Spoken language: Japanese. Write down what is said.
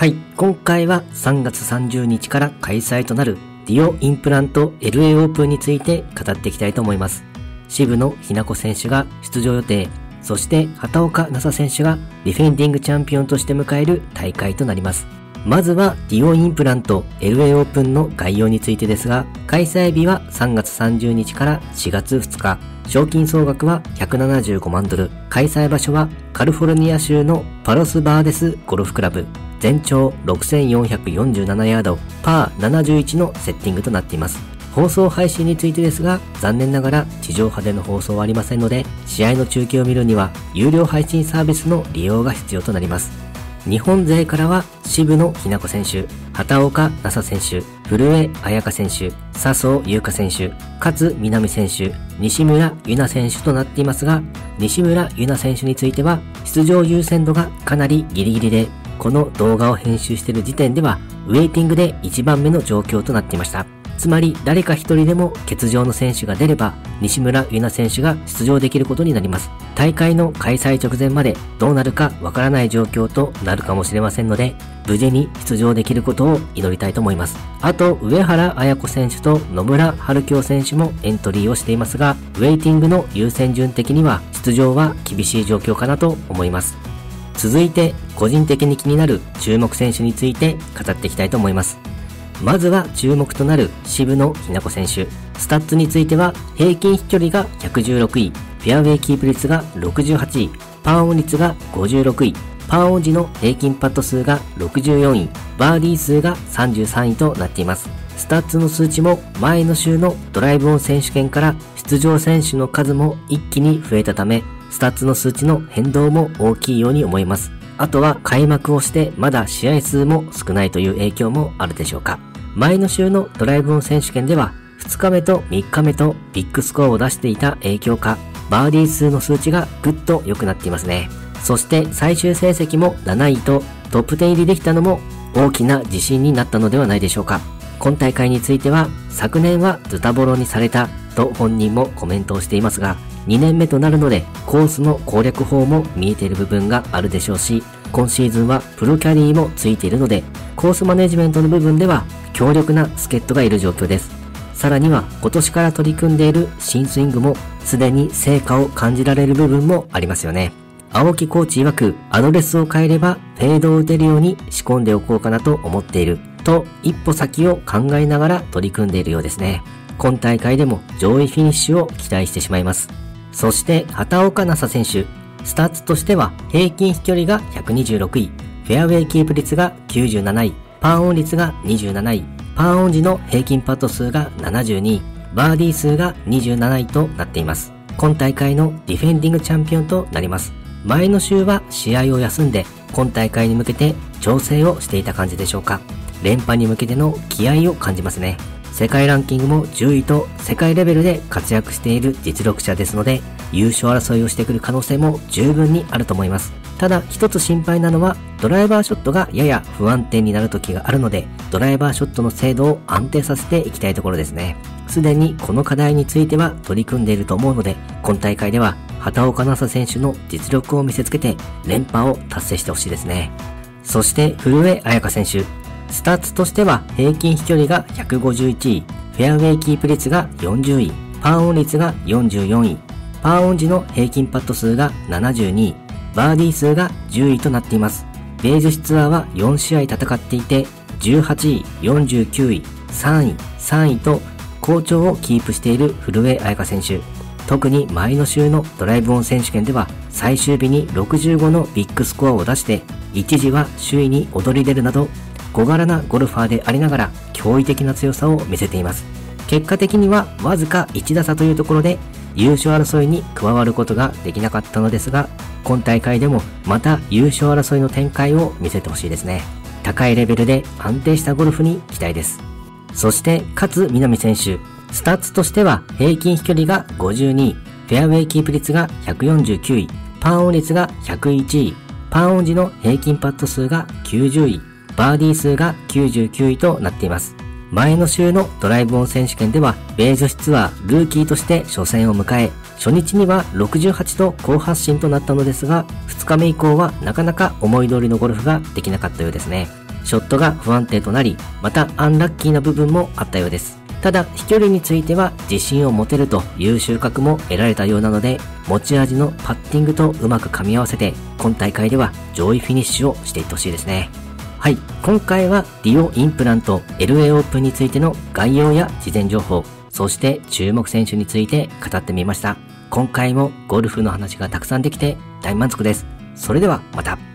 はい、今回は3月30日から開催となるディオインプラント LA オープンについて語っていきたいと思います。渋野日向子選手が出場予定、そして畑岡奈紗選手がディフェンディングチャンピオンとして迎える大会となります。まずはディオインプラント LA オープンの概要についてですが、開催日は3月30日から4月2日、賞金総額は175万ドル、開催場所はカリフォルニア州のパロスバーデスゴルフクラブ、全長6447ヤード、パー71のセッティングとなっています。放送配信についてですが、残念ながら地上波での放送はありませんので、試合の中継を見るには有料配信サービスの利用が必要となります。日本勢からは渋野日向子選手、畑岡奈紗選手、古江彩香選手、笹生優香選手、勝南選手、西村優奈選手となっていますが、西村優奈選手については出場優先度がかなりギリギリで、この動画を編集している時点では、ウェイティングで1番目の状況となっていました。つまり誰か一人でも欠場の選手が出れば西村優奈選手が出場できることになります。大会の開催直前までどうなるかわからない状況となるかもしれませんので無事に出場できることを祈りたいと思います。あと上原綾子選手と野村春京選手もエントリーをしていますがウェイティングの優先順的には出場は厳しい状況かなと思います。続いて個人的に気になる注目選手について語っていきたいと思います。まずは注目となる渋野日向子選手。スタッツについては平均飛距離が116位、フェアウェイキープ率が68位、パーオン率が56位、パーオン時の平均パット数が64位、バーディー数が33位となっています。スタッツの数値も前の週のドライブオン選手権から出場選手の数も一気に増えたため、スタッツの数値の変動も大きいように思います。あとは開幕をしてまだ試合数も少ないという影響もあるでしょうか。前の週のドライブオン選手権では2日目と3日目とビッグスコアを出していた影響か、バーディー数の数値がぐっと良くなっていますね。そして最終成績も7位とトップ10入りできたのも大きな自信になったのではないでしょうか。今大会については昨年はズタボロにされたと本人もコメントをしていますが、2年目となるのでコースの攻略法も見えている部分があるでしょうし、今シーズンはプロキャディーもついているので、コースマネジメントの部分では強力な助っ人がいる状況です。さらには今年から取り組んでいる新スイングもすでに成果を感じられる部分もありますよね。青木コーチ曰くアドレスを変えればフェードを打てるように仕込んでおこうかなと思っていると一歩先を考えながら取り組んでいるようですね。今大会でも上位フィニッシュを期待してしまいます。そして畑岡奈紗選手、スタッツとしては平均飛距離が126位、フェアウェイキープ率が97位、パーオン率が27位、パーオン時の平均パット数が72位、バーディー数が27位となっています。今大会のディフェンディングチャンピオンとなります。前の週は試合を休んで、今大会に向けて調整をしていた感じでしょうか。連覇に向けての気合を感じますね。世界ランキングも10位と世界レベルで活躍している実力者ですので、優勝争いをしてくる可能性も十分にあると思います。ただ一つ心配なのはドライバーショットがやや不安定になる時があるのでドライバーショットの精度を安定させていきたいところですね。すでにこの課題については取り組んでいると思うので今大会では畑岡奈紗選手の実力を見せつけて連覇を達成してほしいですね。そして古江彩佳選手。スタッツとしては平均飛距離が151位、フェアウェイキープ率が40位、パーオン率が44位、パーオン時の平均パット数が72位、バーディー数が10位となっています。ベージュシツアーは4試合戦っていて、18位、49位、3位、3位と好調をキープしている古江彩佳選手。特に前の週のドライブオン選手権では最終日に65のビッグスコアを出して一時は首位に躍り出るなど小柄なゴルファーでありながら驚異的な強さを見せています。結果的にはわずか1打差というところで優勝争いに加わることができなかったのですが今大会でもまた優勝争いの展開を見せてほしいですね。高いレベルで安定したゴルフに期待です。そして勝みなみ選手、スタッツとしては平均飛距離が52位、フェアウェイキープ率が149位、パーオン率が101位、パーオン時の平均パット数が90位、バーディー数が99位となっています。前の週のドライブオン選手権では、米女子ツアールーキーとして初戦を迎え、初日には68と好発進となったのですが、2日目以降はなかなか思い通りのゴルフができなかったようですね。ショットが不安定となり、またアンラッキーな部分もあったようです。ただ、飛距離については自信を持てるという収穫も得られたようなので、持ち味のパッティングとうまく噛み合わせて、今大会では上位フィニッシュをしていってほしいですね。はい、今回はディオインプラント LA オープンについての概要や事前情報、そして注目選手について語ってみました。今回もゴルフの話がたくさんできて大満足です。それではまた。